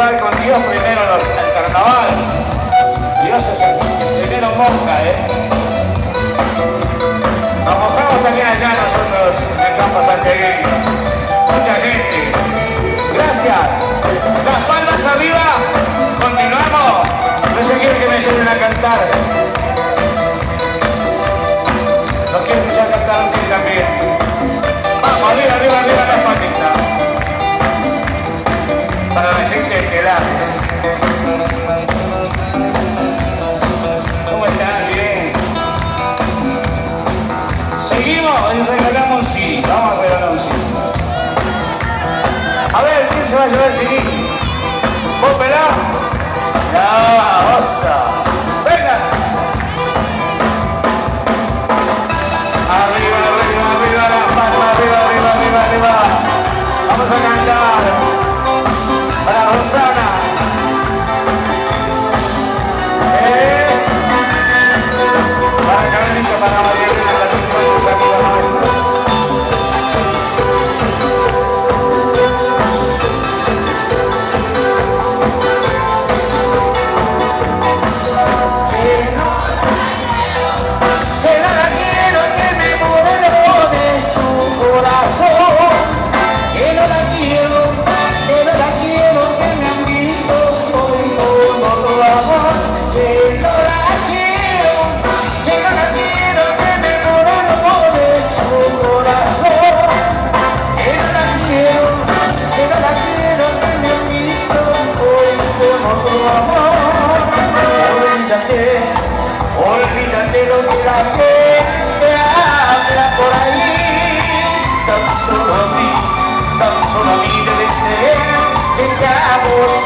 con Dios primero los, el carnaval. Dios es el, primero monja, ¿eh? Nos mojamos también allá nosotros en el campo Santeguín. Mucha gente. Gracias. Las palmas arriba. Continuamos. No sé quién que me ayuden a cantar. Seguimos, y regalamos un CD. Vamos a regalar un CD. A ver, ¿quién se va a llevar el CD? ¿Vos pelá? La osa.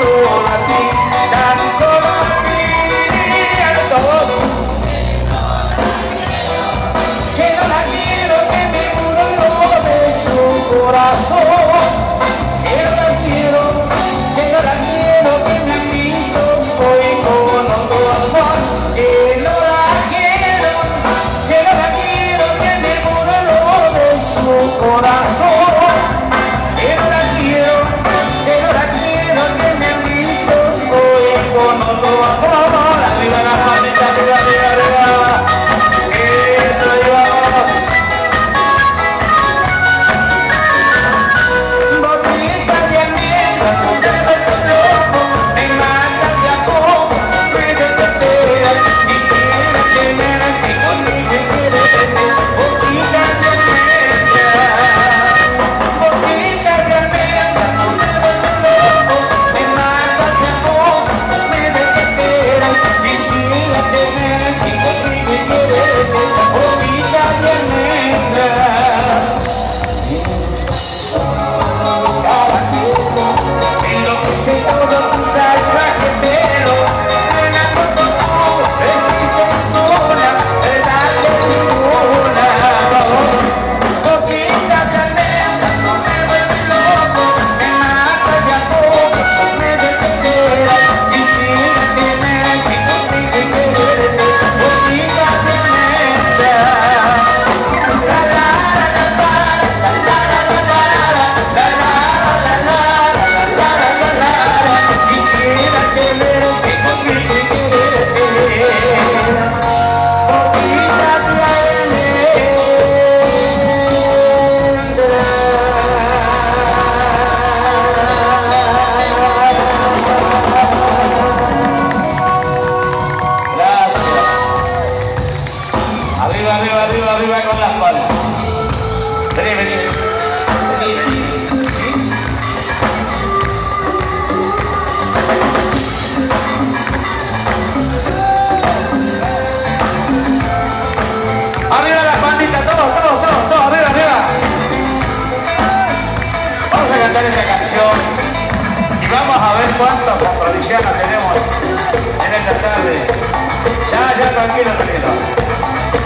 Oh. esta canción y vamos a ver cuántas contradicciones tenemos en esta tarde. Ya, ya, tranquilo, tranquilo.